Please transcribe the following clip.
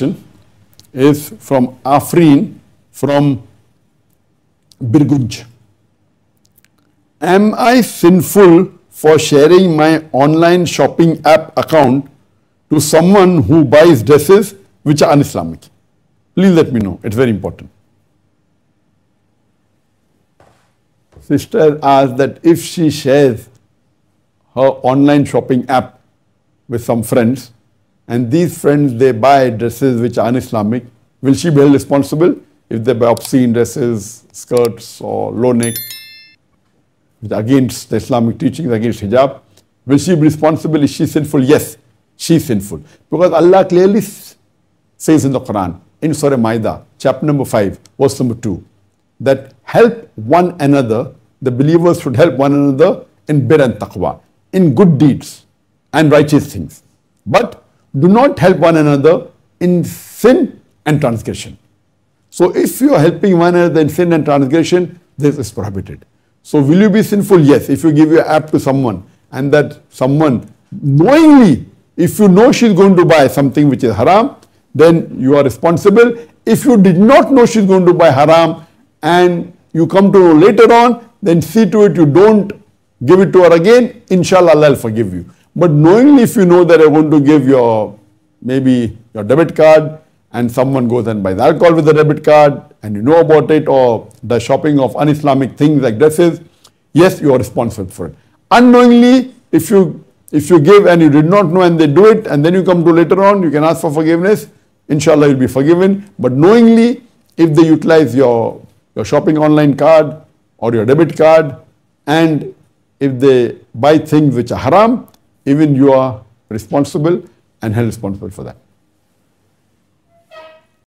question is from Afreen from Birgunj. Am I sinful for sharing my online shopping app account to someone who buys dresses which are un-Islamic? Please let me know. It's very important. Sister asked that if she shares her online shopping app with some friends and these friends they buy dresses which are un-Islamic, will she be held responsible if they buy obscene dresses, skirts or low neck against the Islamic teachings, against hijab? Will she be responsible? Is she sinful? Yes, she is sinful. Because Allah clearly says in the Quran, in Surah Maida, chapter number 5, verse number 2, that help one another, the believers should help one another in bir and taqwa, in good deeds and righteous things. But do not help one another in sin and transgression. So if you are helping one another in sin and transgression, this is prohibited. So will you be sinful? Yes. If you give your app to someone and that someone knowingly, if you know she's going to buy something which is haram, then you are responsible. If you did not know she's going to buy haram and you come to know later on, then see to it you don't give it to her again, inshallah Allah will forgive you. But knowingly if you know that you're going to give your, maybe your debit card and someone goes and buys alcohol with the debit card and you know about it or the shopping of un-Islamic things like dresses, yes, you are responsible for it. Unknowingly, if you if you give and you did not know and they do it and then you come to later on, you can ask for forgiveness inshallah you'll be forgiven. But knowingly, if they utilize your, your shopping online card or your debit card and if they buy things which are haram, even you are responsible and held responsible for that.